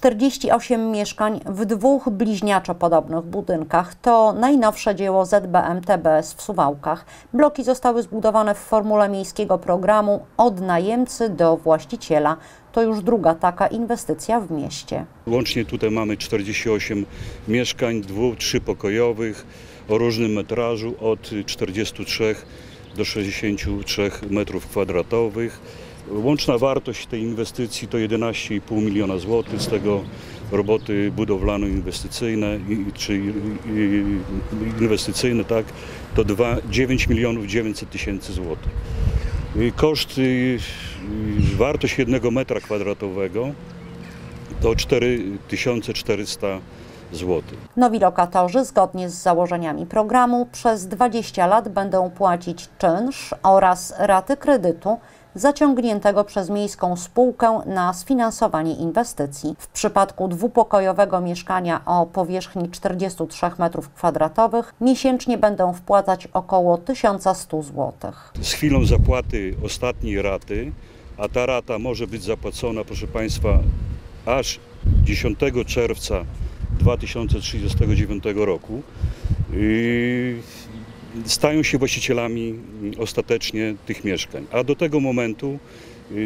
48 mieszkań w dwóch bliźniaczo podobnych budynkach to najnowsze dzieło ZBM TBS w Suwałkach. Bloki zostały zbudowane w formule miejskiego programu od najemcy do właściciela. To już druga taka inwestycja w mieście. Łącznie tutaj mamy 48 mieszkań, dwu, trzypokojowych o różnym metrażu od 43 do 63 metrów kwadratowych. Łączna wartość tej inwestycji to 11,5 miliona złotych, z tego roboty budowlano-inwestycyjne czy inwestycyjne, tak, to dwa- 9 milionów 900 tysięcy złotych. Koszt, wartość jednego metra kwadratowego to 4400 zł. Nowi lokatorzy, zgodnie z założeniami programu, przez 20 lat będą płacić czynsz oraz raty kredytu zaciągniętego przez miejską spółkę na sfinansowanie inwestycji. W przypadku dwupokojowego mieszkania o powierzchni 43 m2 miesięcznie będą wpłacać około 1100 zł. Z chwilą zapłaty ostatniej raty, a ta rata może być zapłacona, proszę Państwa, aż 10 czerwca 2039 roku, yy, stają się właścicielami ostatecznie tych mieszkań, a do tego momentu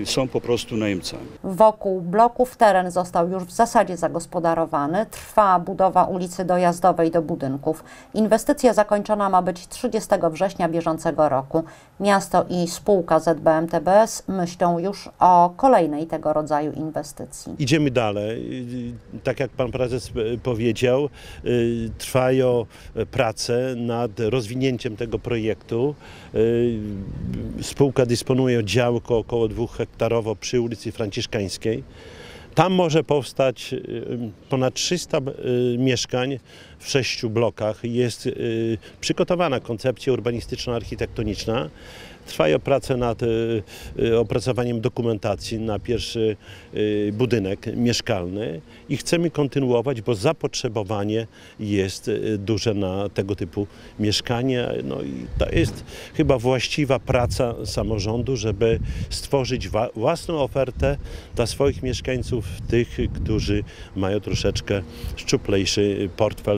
są po prostu najemcami. Wokół bloków teren został już w zasadzie zagospodarowany. Trwa budowa ulicy dojazdowej do budynków. Inwestycja zakończona ma być 30 września bieżącego roku. Miasto i spółka ZBM TBS myślą już o kolejnej tego rodzaju inwestycji. Idziemy dalej. Y, Tak jak pan prezes y, powiedział, y, trwają y, prace nad rozwinięciem tego projektu. Y, Spółka dysponuje działką około dwóch hektarowo przy ulicy Franciszkańskiej. Tam może powstać y, ponad 300 y, mieszkań w sześciu blokach. Jest y, przygotowana koncepcja urbanistyczno-architektoniczna. Trwają prace nad y, y, opracowaniem dokumentacji na pierwszy budynek mieszkalny i chcemy kontynuować, bo zapotrzebowanie jest duże na tego typu mieszkanie. No i to jest chyba właściwa praca samorządu, żeby stworzyć własną ofertę dla swoich mieszkańców, tych, którzy mają troszeczkę szczuplejszy portfel.